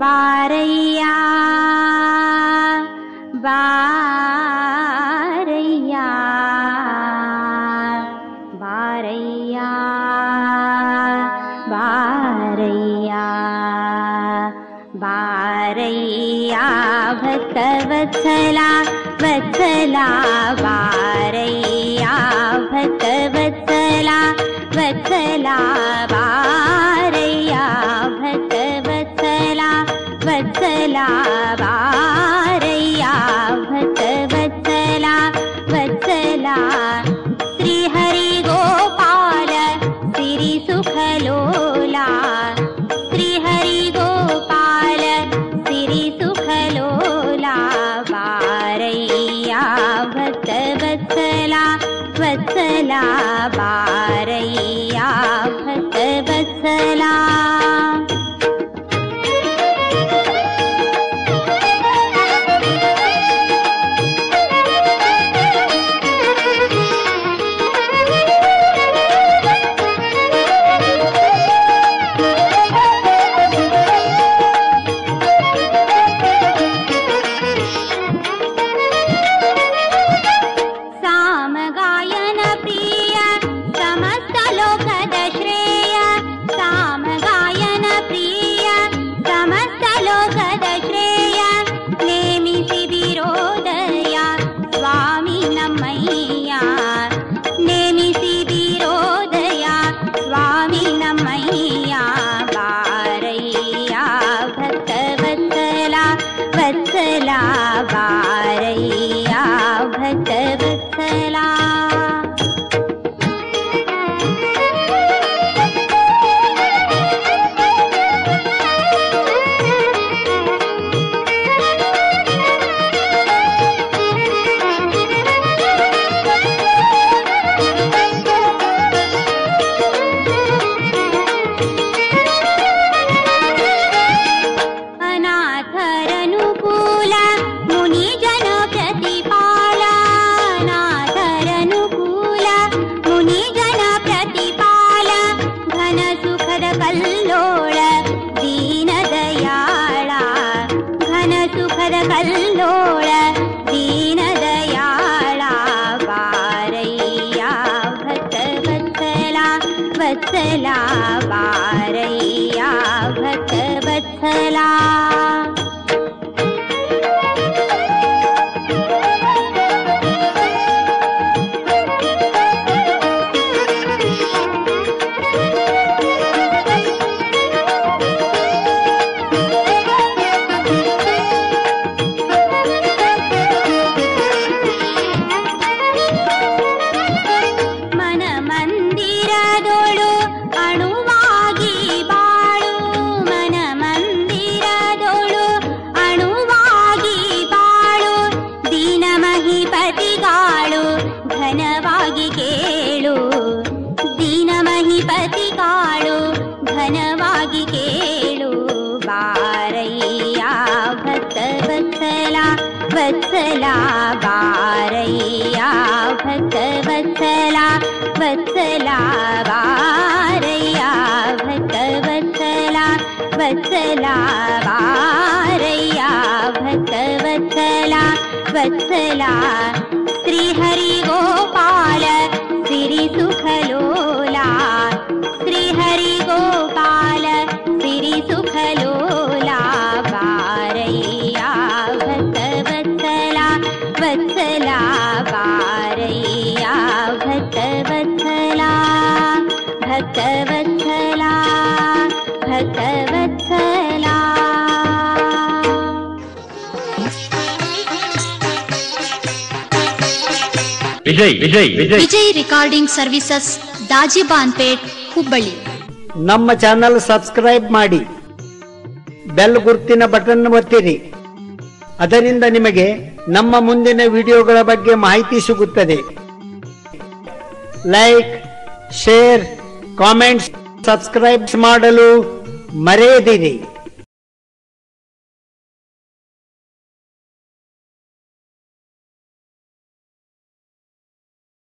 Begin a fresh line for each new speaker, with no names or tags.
बारैया बारैया बारैया बारैया बारैया भक्तवत्सला वत्सला बारैया भक्तवत्सला वत्सला बारैया वत्सला श्रीहरि गोपाल श्री सुखलोला श्रीहरि गोपाल श्री बारैया भक्तवत्सला वत्सला बारैया भक्तवत्सला भक्तवत्सला ಘನವಾಗಿ ಕೇಳು ದೀನ ಮಹಿಪತಿಗಾಳು ಘನವಾಗಿ ಕೇಳು ಬಾರಯ್ಯ ಭಕ್ತವತ್ಸಲ ವತ್ಸಲ ಬಾರಯ್ಯ ಭಕ್ತವತ್ಸಲ ವತ್ಸಲ ಬಾರಯ್ಯ ಭಕ್ತವತ್ಸಲ ವತ್ಸಲ ಬಾರಯ್ಯ ಭಕ್ತವತ್ಸಲ ವತ್ಸಲ ಶ್ರೀಹರಿ श्रीहरिगोपाल हरि श्रीहरिगोपाल श्री सुखरो हरि वत्सला श्री सुख लोला पारया भारया
Vijay Vijay Vijay.
Vijay. Recording services Dajibanpet Hubballi.
ನಮ್ಮ ಚಾನಲ್ ಸಬ್ಸ್ಕ್ರೈಬ್ ಮಾಡಿ. ಬೆಲ್ ಗುರ್ತಿನ ಬಟನ್ ಒತ್ತಿರಿ. ಅದರಿಂದ ನಿಮಗೆ ನಮ್ಮ ಮುಂದಿನ ವಿಡಿಯೋಗಳ ಬಗ್ಗೆ ಮಾಹಿತಿ ಸಿಗುತ್ತದೆ. ಲೈಕ್ ಶೇರ್ ಕಾಮೆಂಟ್ಸ್ ಸಬ್ಸ್ಕ್ರೈಬ್ ಮಾಡಲು ಮರೆಯದಿರಿ.